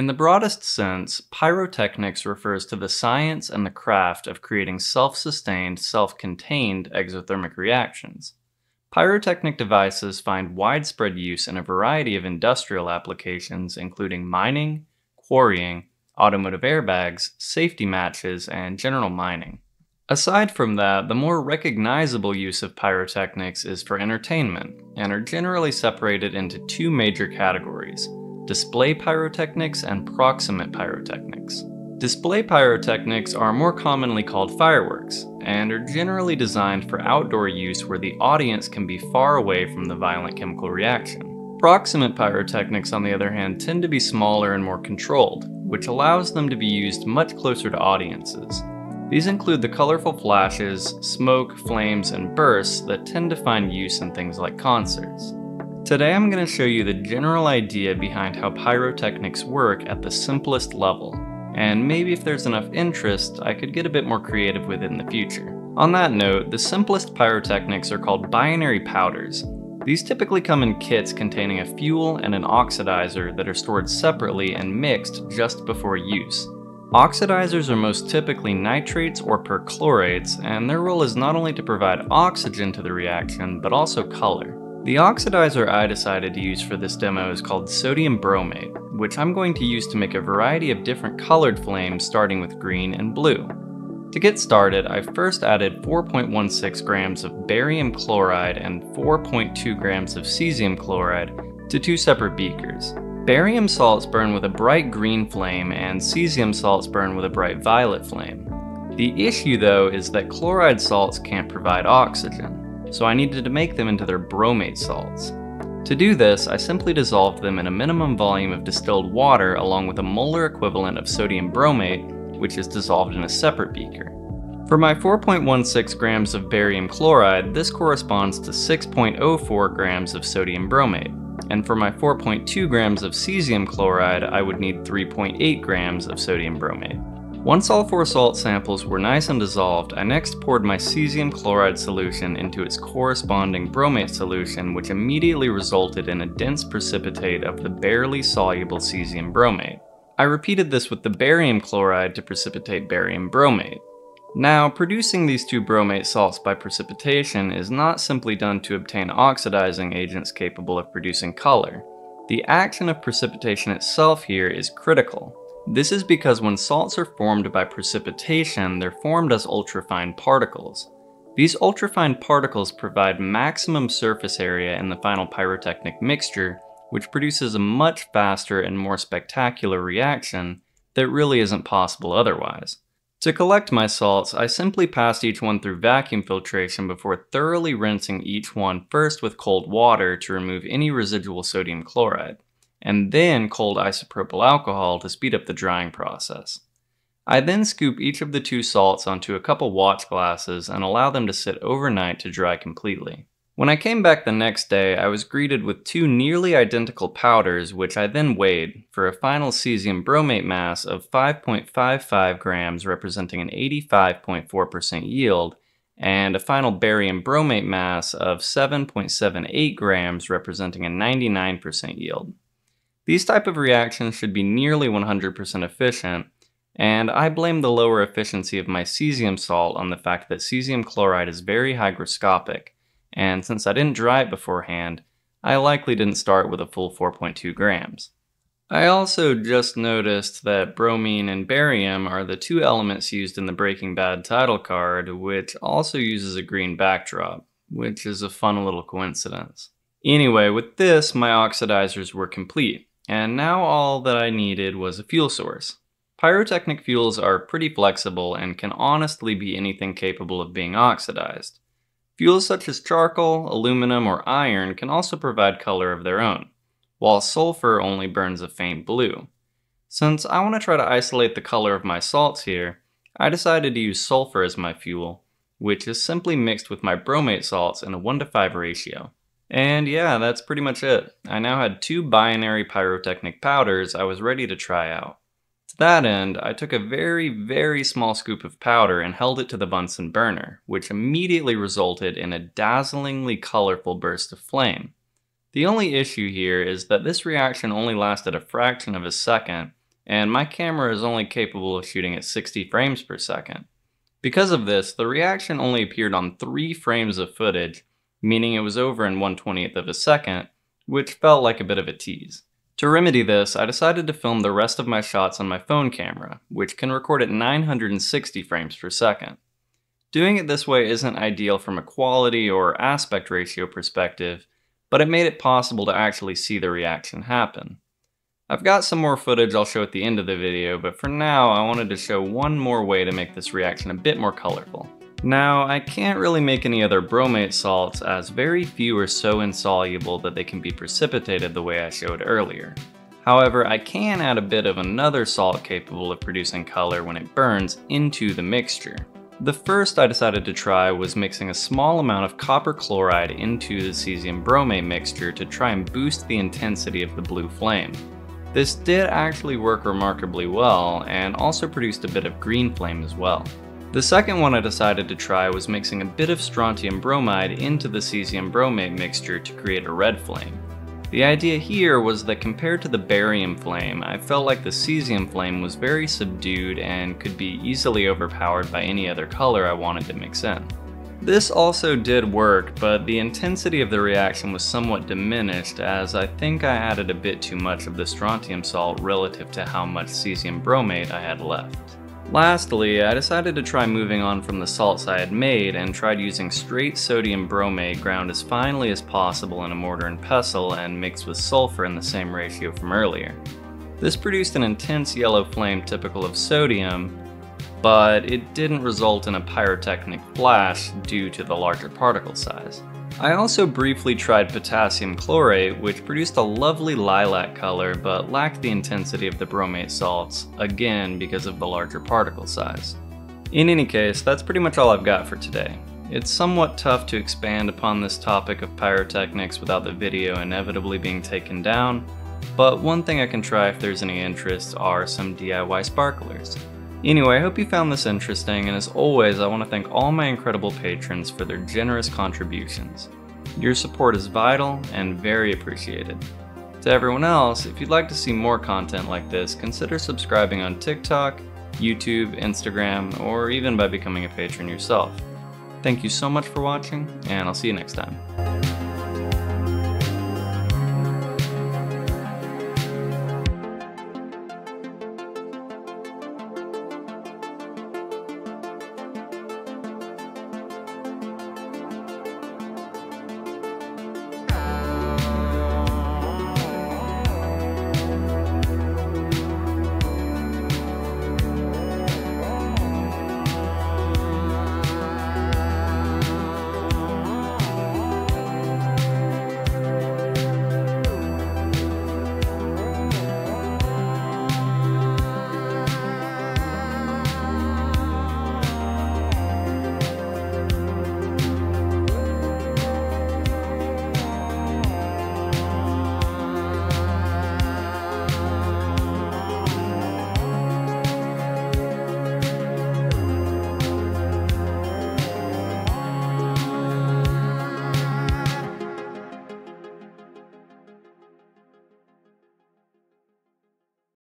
In the broadest sense, pyrotechnics refers to the science and the craft of creating self-sustained, self-contained exothermic reactions. Pyrotechnic devices find widespread use in a variety of industrial applications including mining, quarrying, automotive airbags, safety matches, and general mining. Aside from that, the more recognizable use of pyrotechnics is for entertainment, and are generally separated into two major categories display pyrotechnics and proximate pyrotechnics. Display pyrotechnics are more commonly called fireworks, and are generally designed for outdoor use where the audience can be far away from the violent chemical reaction. Proximate pyrotechnics, on the other hand, tend to be smaller and more controlled, which allows them to be used much closer to audiences. These include the colorful flashes, smoke, flames, and bursts that tend to find use in things like concerts. Today I'm going to show you the general idea behind how pyrotechnics work at the simplest level, and maybe if there's enough interest, I could get a bit more creative with it in the future. On that note, the simplest pyrotechnics are called binary powders. These typically come in kits containing a fuel and an oxidizer that are stored separately and mixed just before use. Oxidizers are most typically nitrates or perchlorates, and their role is not only to provide oxygen to the reaction, but also color. The oxidizer I decided to use for this demo is called sodium bromate, which I'm going to use to make a variety of different colored flames starting with green and blue. To get started, I first added 4.16 grams of barium chloride and 4.2 grams of cesium chloride to two separate beakers. Barium salts burn with a bright green flame and cesium salts burn with a bright violet flame. The issue though is that chloride salts can't provide oxygen so I needed to make them into their bromate salts. To do this, I simply dissolved them in a minimum volume of distilled water along with a molar equivalent of sodium bromate, which is dissolved in a separate beaker. For my 4.16 grams of barium chloride, this corresponds to 6.04 grams of sodium bromate, and for my 4.2 grams of cesium chloride, I would need 3.8 grams of sodium bromate. Once all four salt samples were nice and dissolved, I next poured my cesium chloride solution into its corresponding bromate solution which immediately resulted in a dense precipitate of the barely soluble cesium bromate. I repeated this with the barium chloride to precipitate barium bromate. Now, producing these two bromate salts by precipitation is not simply done to obtain oxidizing agents capable of producing color. The action of precipitation itself here is critical. This is because when salts are formed by precipitation, they're formed as ultrafine particles. These ultrafine particles provide maximum surface area in the final pyrotechnic mixture, which produces a much faster and more spectacular reaction that really isn't possible otherwise. To collect my salts, I simply passed each one through vacuum filtration before thoroughly rinsing each one first with cold water to remove any residual sodium chloride and then cold isopropyl alcohol to speed up the drying process. I then scoop each of the two salts onto a couple watch glasses and allow them to sit overnight to dry completely. When I came back the next day, I was greeted with two nearly identical powders which I then weighed for a final cesium bromate mass of 5.55 grams representing an 85.4% yield and a final barium bromate mass of 7.78 grams representing a 99% yield. These type of reactions should be nearly 100% efficient, and I blame the lower efficiency of my cesium salt on the fact that cesium chloride is very hygroscopic, and since I didn't dry it beforehand, I likely didn't start with a full 4.2 grams. I also just noticed that bromine and barium are the two elements used in the Breaking Bad title card, which also uses a green backdrop, which is a fun little coincidence. Anyway, with this, my oxidizers were complete and now all that I needed was a fuel source. Pyrotechnic fuels are pretty flexible and can honestly be anything capable of being oxidized. Fuels such as charcoal, aluminum, or iron can also provide color of their own, while sulfur only burns a faint blue. Since I want to try to isolate the color of my salts here, I decided to use sulfur as my fuel, which is simply mixed with my bromate salts in a 1 to 5 ratio. And yeah, that's pretty much it. I now had two binary pyrotechnic powders I was ready to try out. To that end, I took a very, very small scoop of powder and held it to the Bunsen burner, which immediately resulted in a dazzlingly colorful burst of flame. The only issue here is that this reaction only lasted a fraction of a second, and my camera is only capable of shooting at 60 frames per second. Because of this, the reaction only appeared on 3 frames of footage, meaning it was over in 1/20th of a second, which felt like a bit of a tease. To remedy this, I decided to film the rest of my shots on my phone camera, which can record at 960 frames per second. Doing it this way isn't ideal from a quality or aspect ratio perspective, but it made it possible to actually see the reaction happen. I've got some more footage I'll show at the end of the video, but for now I wanted to show one more way to make this reaction a bit more colorful. Now, I can't really make any other bromate salts as very few are so insoluble that they can be precipitated the way I showed earlier. However, I can add a bit of another salt capable of producing color when it burns into the mixture. The first I decided to try was mixing a small amount of copper chloride into the cesium bromate mixture to try and boost the intensity of the blue flame. This did actually work remarkably well and also produced a bit of green flame as well. The second one I decided to try was mixing a bit of strontium bromide into the cesium bromate mixture to create a red flame. The idea here was that compared to the barium flame, I felt like the cesium flame was very subdued and could be easily overpowered by any other color I wanted to mix in. This also did work, but the intensity of the reaction was somewhat diminished as I think I added a bit too much of the strontium salt relative to how much cesium bromate I had left. Lastly, I decided to try moving on from the salts I had made and tried using straight sodium bromate ground as finely as possible in a mortar and pestle and mixed with sulfur in the same ratio from earlier. This produced an intense yellow flame typical of sodium, but it didn't result in a pyrotechnic flash due to the larger particle size. I also briefly tried potassium chlorate, which produced a lovely lilac color but lacked the intensity of the bromate salts, again because of the larger particle size. In any case, that's pretty much all I've got for today. It's somewhat tough to expand upon this topic of pyrotechnics without the video inevitably being taken down, but one thing I can try if there's any interest are some DIY sparklers. Anyway, I hope you found this interesting, and as always, I want to thank all my incredible patrons for their generous contributions. Your support is vital and very appreciated. To everyone else, if you'd like to see more content like this, consider subscribing on TikTok, YouTube, Instagram, or even by becoming a patron yourself. Thank you so much for watching, and I'll see you next time.